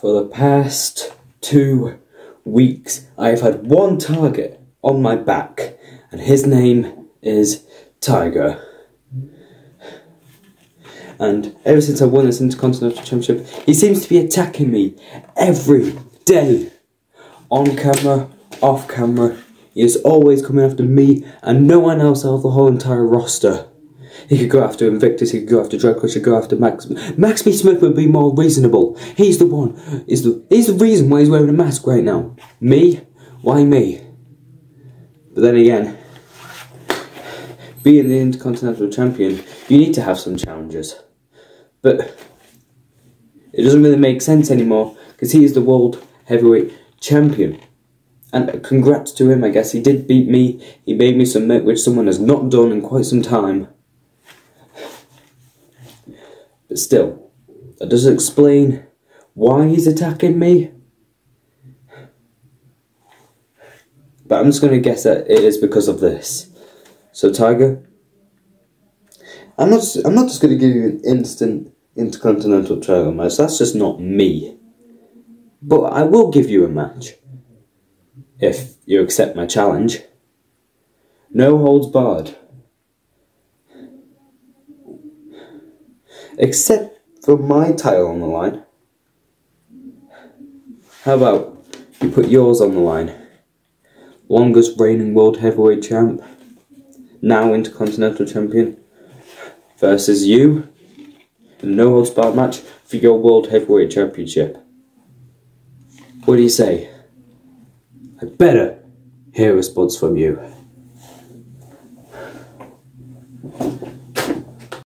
For the past two weeks, I have had one target on my back, and his name is Tygar. And ever since I won this Intercontinental Championship, he seems to be attacking me every day. On camera, off camera, he is always coming after me and no one else out of the whole entire roster. He could go after Invictus, he could go after Dracula, he could go after Max. Max B. Smith would be more reasonable. He's the one, he's the, he's the reason why he's wearing a mask right now. Me? Why me? But then again, being the Intercontinental Champion, you need to have some challenges. But it doesn't really make sense anymore because he is the World Heavyweight Champion. And congrats to him, I guess. He did beat me. He made me submit, which someone has not done in quite some time. But still, that doesn't explain why he's attacking me. But I'm just going to guess that it is because of this. So, Tygar, I'm not. I'm not just going to give you an instant intercontinental title match. That's just not me. But I will give you a match if you accept my challenge. No holds barred. Except for my title on the line. How about you put yours on the line? Longest reigning world heavyweight champ, now intercontinental champion, versus you, no holds barred match for your world heavyweight championship. What do you say? I better hear a response from you.